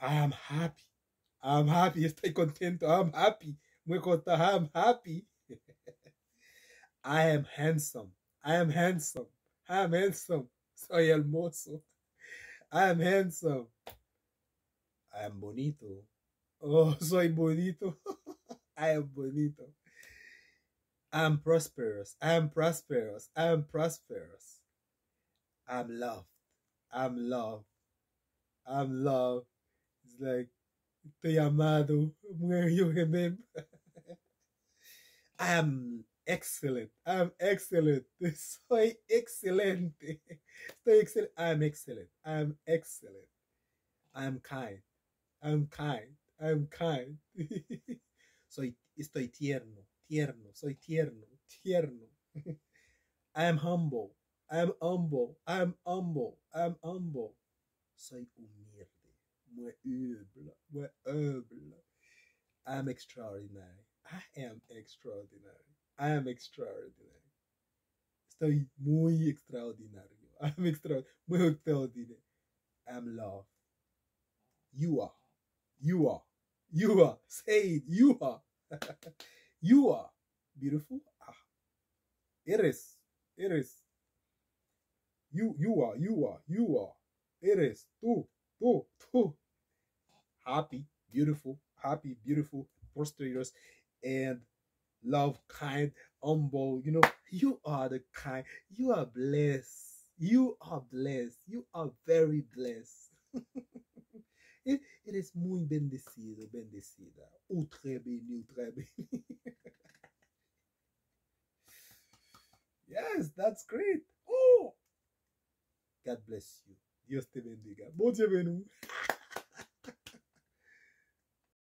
I am happy. I'm happy. Estoy contento. I'm happy. Muy contento. I'm happy. I am handsome. I am handsome. I am handsome. Soy hermoso. I am handsome. I am bonito. Oh, soy bonito. I am bonito. I am prosperous. I am prosperous. I am prosperous. I'm loved. I'm loved. I'm loved. Like, estoy amado. Where you remember? I am excellent. I'm excellent. Soy excelente. Estoy excellent. I'm excellent. I'm excellent. I'm kind. I'm kind. I'm kind. Soy, estoy tierno. Tierno. Soy tierno. Tierno. I am humble. I'm humble. I'm humble. I'm humble. Soy humilde. Muy humble. Muy humble. I'm extraordinary. I am extraordinary. I am extraordinary. Estoy muy extraordinario. I'm extra, muy extraordinary. I'm love. You are. You are. You are. Say it. You are. you are beautiful. Ah. Eres. Eres. You, you are. You are. You are. Eres. Tú. Happy. Beautiful. Happy. Beautiful. Prosperous. And love, kind, humble. You know, you are the kind. You are blessed. You are blessed. You are very blessed. it, is muy bendecido, bendecida. Ou très béni, ou très béni. yes, that's great. Oh, God bless you. Dios te bendiga. Bon Dieu,